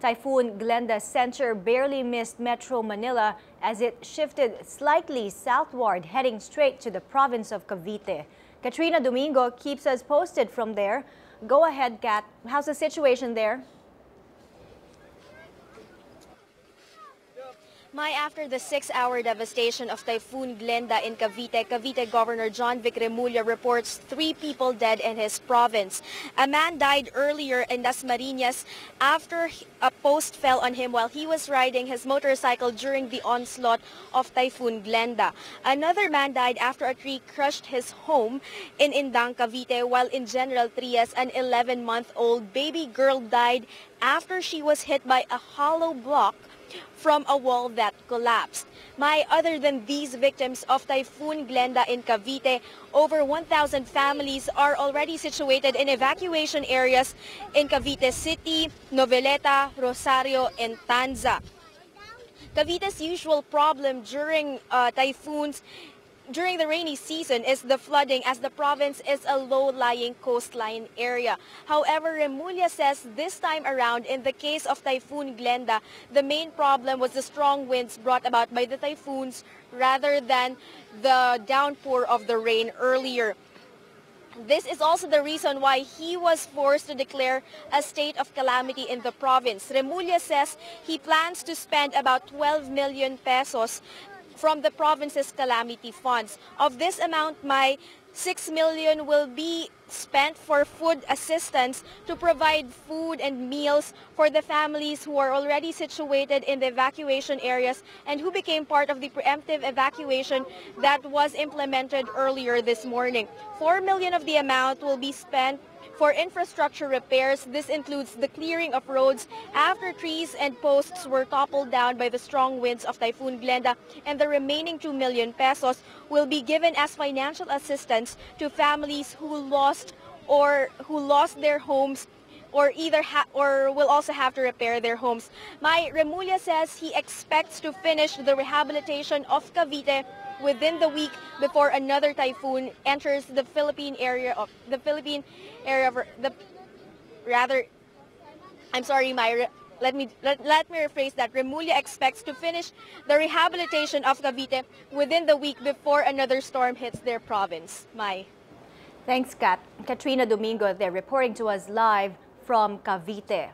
Typhoon Glenda's center barely missed Metro Manila as it shifted slightly southward, heading straight to the province of Cavite. Katrina Domingo keeps us posted from there. Go ahead, Kat. How's the situation there? My, after the six-hour devastation of Typhoon Glenda in Cavite, Cavite Governor John Vic Remulla reports three people dead in his province. A man died earlier in Dasmariñas after a post fell on him while he was riding his motorcycle during the onslaught of Typhoon Glenda. Another man died after a tree crushed his home in Indang, Cavite, while in General Trias, an 11-month-old baby girl died after she was hit by a hollow block from a wall that collapsed. My, other than these victims of Typhoon Glenda in Cavite, over 1,000 families are already situated in evacuation areas in Cavite City, Noveleta, Rosario, and Tanza. Cavite's usual problem during uh, typhoons during the rainy season is the flooding as the province is a low-lying coastline area. However, Remulla says this time around, in the case of Typhoon Glenda, the main problem was the strong winds brought about by the typhoons rather than the downpour of the rain earlier. This is also the reason why he was forced to declare a state of calamity in the province. Remulla says he plans to spend about 12 million pesos from the province's calamity funds. Of this amount, my 6 million will be spent for food assistance to provide food and meals for the families who are already situated in the evacuation areas and who became part of the preemptive evacuation that was implemented earlier this morning. 4 million of the amount will be spent for infrastructure repairs, this includes the clearing of roads after trees and posts were toppled down by the strong winds of Typhoon Glenda, and the remaining 2 million pesos will be given as financial assistance to families who lost or who lost their homes or either or will also have to repair their homes. My Remulla says he expects to finish the rehabilitation of Cavite within the week before another typhoon enters the Philippine area of the Philippine area of the rather I'm sorry my let me let, let me rephrase that Remulla expects to finish the rehabilitation of Cavite within the week before another storm hits their province. My Thanks, Kat. Katrina Domingo, they're reporting to us live from Cavite.